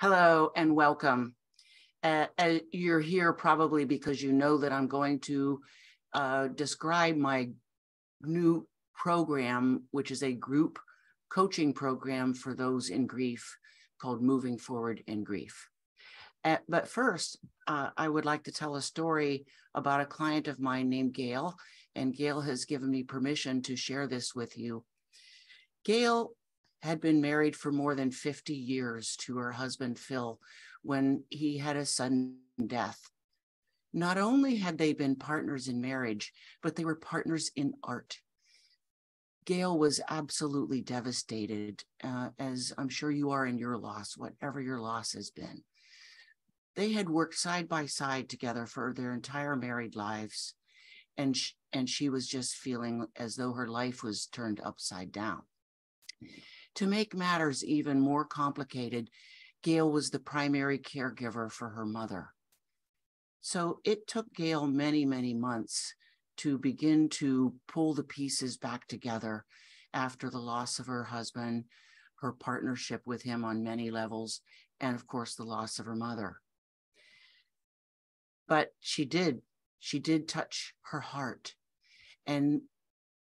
Hello and welcome. Uh, uh, you're here probably because you know that I'm going to uh, describe my new program, which is a group coaching program for those in grief called Moving Forward in Grief. Uh, but first, uh, I would like to tell a story about a client of mine named Gail, and Gail has given me permission to share this with you. Gail had been married for more than 50 years to her husband, Phil, when he had a sudden death. Not only had they been partners in marriage, but they were partners in art. Gail was absolutely devastated, uh, as I'm sure you are in your loss, whatever your loss has been. They had worked side by side together for their entire married lives, and and she was just feeling as though her life was turned upside down. To make matters even more complicated, Gail was the primary caregiver for her mother. So it took Gail many, many months to begin to pull the pieces back together after the loss of her husband, her partnership with him on many levels, and of course, the loss of her mother. But she did, she did touch her heart. And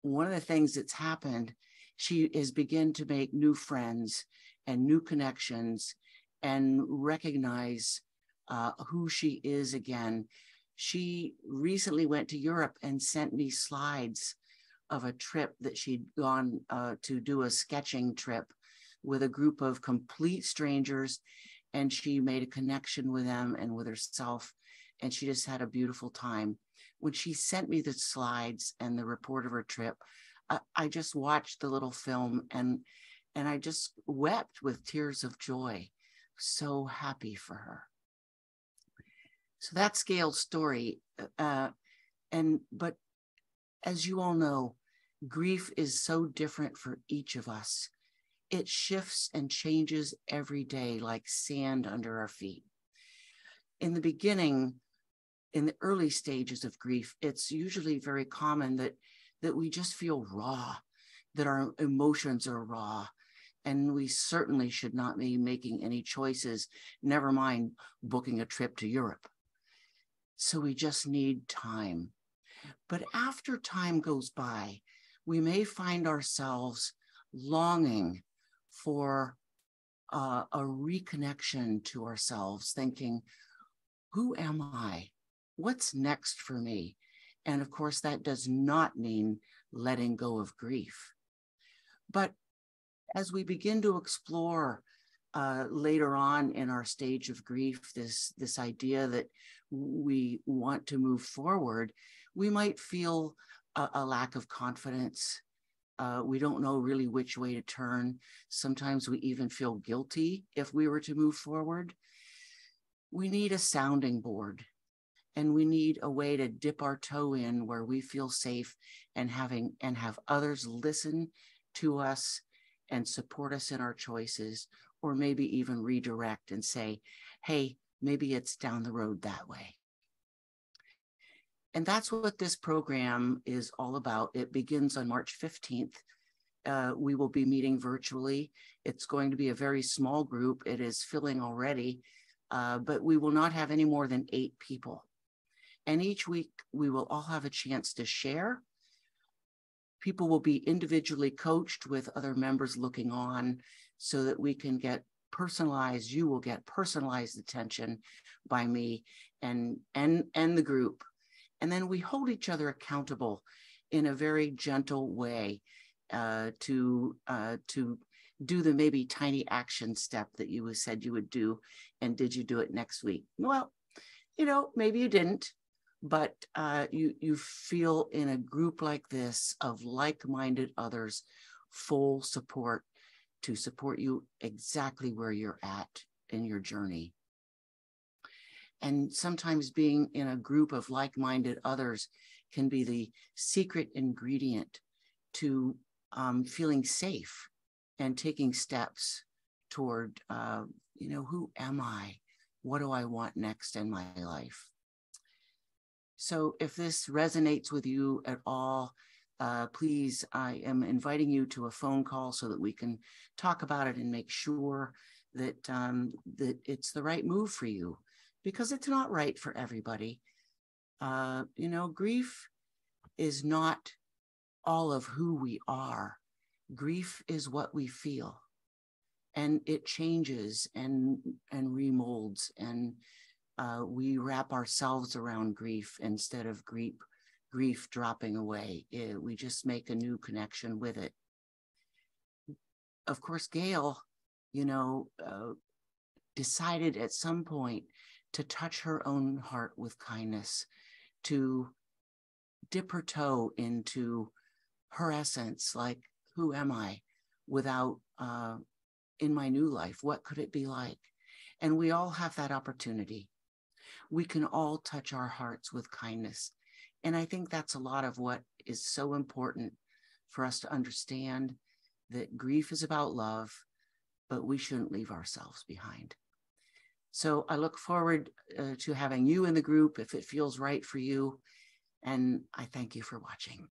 one of the things that's happened she has begun to make new friends and new connections and recognize uh, who she is again. She recently went to Europe and sent me slides of a trip that she'd gone uh, to do a sketching trip with a group of complete strangers. And she made a connection with them and with herself. And she just had a beautiful time. When she sent me the slides and the report of her trip, I, just watched the little film and and I just wept with tears of joy. So happy for her. So that's Gail's story. Uh, and but as you all know, grief is so different for each of us. It shifts and changes every day like sand under our feet. In the beginning, in the early stages of grief, it's usually very common that that we just feel raw, that our emotions are raw. And we certainly should not be making any choices, never mind booking a trip to Europe. So we just need time. But after time goes by, we may find ourselves longing for uh, a reconnection to ourselves, thinking, who am I? What's next for me? And of course, that does not mean letting go of grief. But as we begin to explore uh, later on in our stage of grief, this, this idea that we want to move forward, we might feel a, a lack of confidence. Uh, we don't know really which way to turn. Sometimes we even feel guilty if we were to move forward. We need a sounding board and we need a way to dip our toe in where we feel safe and having and have others listen to us and support us in our choices or maybe even redirect and say hey maybe it's down the road that way. And that's what this program is all about. It begins on march 15th uh, we will be meeting virtually. It's going to be a very small group. It is filling already uh, but we will not have any more than eight people and each week we will all have a chance to share. People will be individually coached with other members looking on so that we can get personalized, you will get personalized attention by me and and and the group. And then we hold each other accountable in a very gentle way uh, to uh, to do the maybe tiny action step that you said you would do, and did you do it next week? Well, you know, maybe you didn't but uh, you you feel in a group like this of like-minded others full support to support you exactly where you're at in your journey. And sometimes being in a group of like-minded others can be the secret ingredient to um, feeling safe and taking steps toward uh, you know who am i? What do i want next in my life so if this resonates with you at all, uh, please, I am inviting you to a phone call so that we can talk about it and make sure that um, that it's the right move for you because it's not right for everybody. Uh, you know, grief is not all of who we are. Grief is what we feel, and it changes and and remolds, and uh, we wrap ourselves around grief instead of grief grief dropping away. It, we just make a new connection with it. Of course, Gail, you know, uh, decided at some point to touch her own heart with kindness, to dip her toe into her essence, like, who am I without, uh, in my new life? What could it be like? And we all have that opportunity. We can all touch our hearts with kindness. And I think that's a lot of what is so important for us to understand that grief is about love, but we shouldn't leave ourselves behind. So I look forward uh, to having you in the group if it feels right for you. And I thank you for watching.